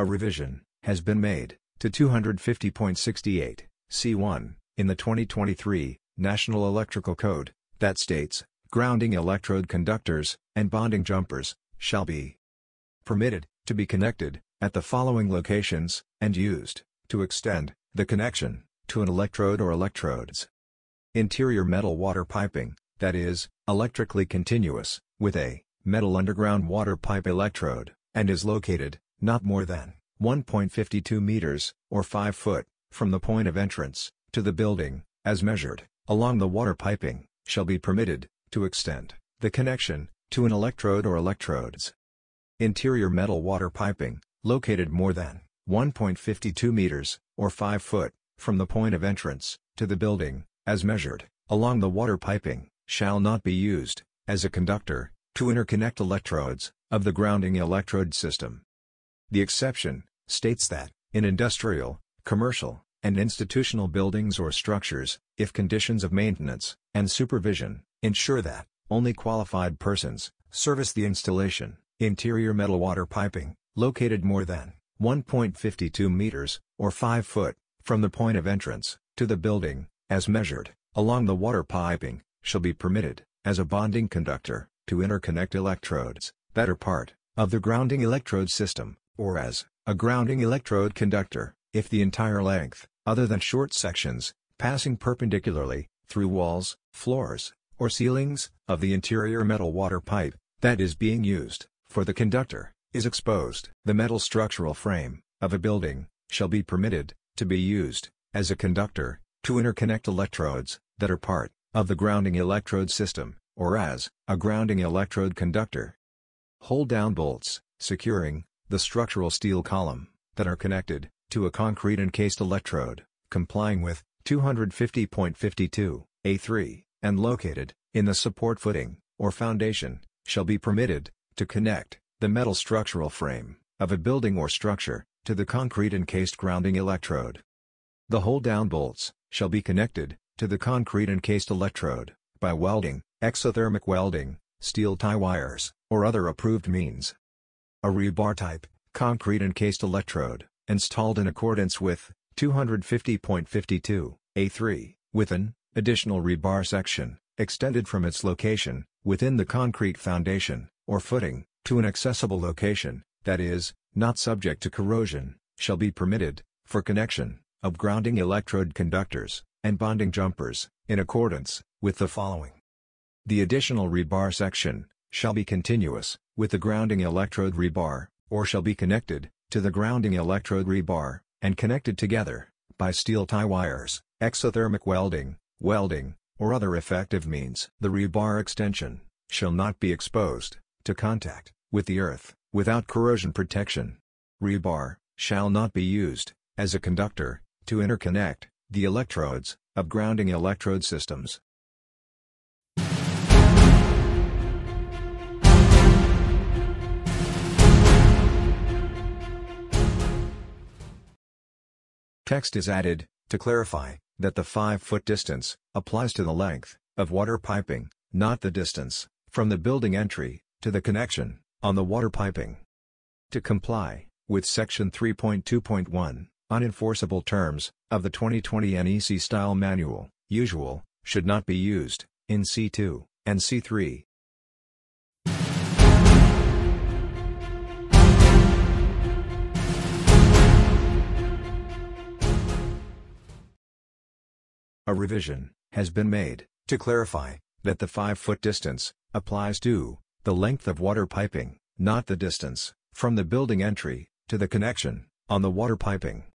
A revision has been made to 250.68 C1 in the 2023 National Electrical Code that states grounding electrode conductors and bonding jumpers shall be permitted to be connected at the following locations and used to extend the connection to an electrode or electrodes. Interior metal water piping, that is, electrically continuous, with a metal underground water pipe electrode, and is located, not more than 1.52 meters, or 5 foot, from the point of entrance, to the building, as measured, along the water piping, shall be permitted, to extend, the connection, to an electrode or electrodes. Interior metal water piping, located more than 1.52 meters, or 5 foot, from the point of entrance, to the building, as measured, along the water piping, shall not be used, as a conductor, to interconnect electrodes, of the grounding electrode system. The exception, states that, in industrial, commercial, and institutional buildings or structures, if conditions of maintenance, and supervision, ensure that, only qualified persons, service the installation, interior metal water piping, located more than 1.52 meters, or 5 foot, from the point of entrance, to the building, as measured, along the water piping, shall be permitted, as a bonding conductor, to interconnect electrodes, are part, of the grounding electrode system, or as, a grounding electrode conductor, if the entire length, other than short sections, passing perpendicularly, through walls, floors, or ceilings, of the interior metal water pipe, that is being used, for the conductor, is exposed. The metal structural frame, of a building, shall be permitted, to be used, as a conductor, to interconnect electrodes, that are part, of the grounding electrode system, or as, a grounding electrode conductor. Hold-down bolts, securing, the structural steel column, that are connected, to a concrete encased electrode, complying with, 250.52, A3, and located, in the support footing, or foundation, shall be permitted, to connect, the metal structural frame, of a building or structure, to the concrete encased grounding electrode. The hold-down bolts, shall be connected, to the concrete encased electrode, by welding, exothermic welding, steel tie wires, or other approved means. A rebar type, concrete encased electrode, installed in accordance with 250.52, A3, with an additional rebar section, extended from its location, within the concrete foundation, or footing, to an accessible location, that is, not subject to corrosion, shall be permitted, for connection, of grounding electrode conductors, and bonding jumpers, in accordance, with the following. The additional rebar section, shall be continuous, with the grounding electrode rebar, or shall be connected, to the grounding electrode rebar, and connected together, by steel tie wires, exothermic welding, welding, or other effective means. The rebar extension, shall not be exposed, to contact, with the earth, without corrosion protection. Rebar, shall not be used, as a conductor, to interconnect, the electrodes, of grounding electrode systems. Text is added, to clarify, that the 5-foot distance, applies to the length, of water piping, not the distance, from the building entry, to the connection, on the water piping. To comply, with Section 3.2.1, unenforceable terms, of the 2020 NEC Style Manual, usual, should not be used, in C2, and C3. A revision has been made to clarify that the 5-foot distance applies to the length of water piping, not the distance from the building entry to the connection on the water piping.